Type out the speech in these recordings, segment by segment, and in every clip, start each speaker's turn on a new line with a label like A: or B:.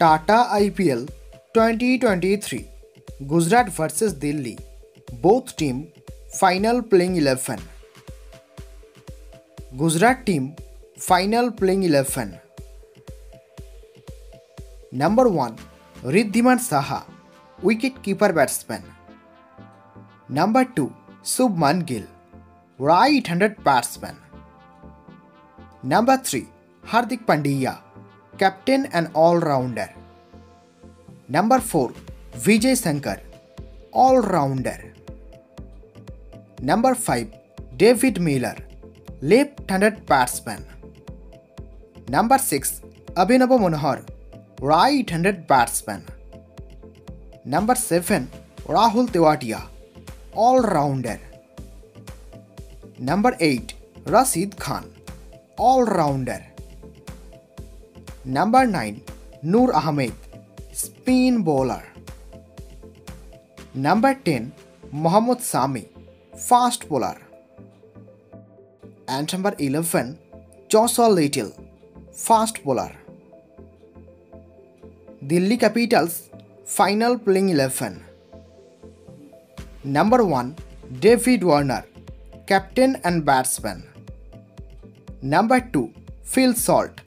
A: Tata IPL 2023 Gujarat vs Delhi both team final playing 11 Gujarat team final playing 11 Number 1 Wriddhiman Saha wicket keeper batsman. Number 2 Shubman Gill right-handed batsman. Number 3 Hardik Pandya captain and all-rounder. Number 4. Vijay Shankar, all-rounder. Number 5. David Miller, left-handed batsman. Number 6. Abhinav Manohar, right-handed batsman. Number 7. Rahul Tewatia, all-rounder. Number 8. Rashid Khan, all-rounder. Number 9. Noor Ahmed, spin bowler. Number 10. Mohammed Shami, fast bowler. And number 11. Joshua Little, fast bowler. Delhi Capitals final playing 11. Number 1. David Warner, captain and batsman. Number 2. Phil Salt,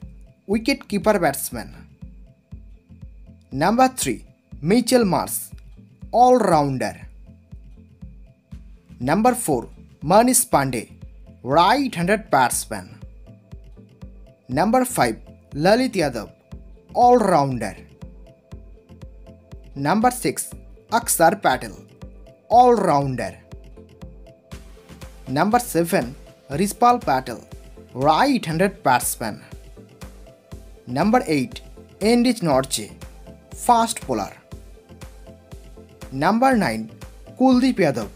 A: batsman. Number 3. Mitchell Marsh, all rounder. Number 4. Manish Pandey, right handed batsman. Number 5. Lalit Yadav, all rounder. Number 6. Axar Patel, all rounder. Number 7. Ripal Patel, right handed batsman. Number 8. Anrich Nortje, fast bowler. Number 9. Kuldeep Yadav,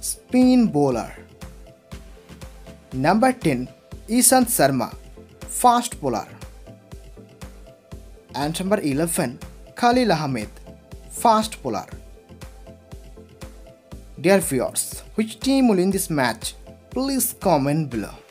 A: spin bowler. Number 10. Ishant Sharma, fast bowler. And number 11. Khalil Ahmed, fast bowler. Dear viewers, which team will win this match? Please comment below.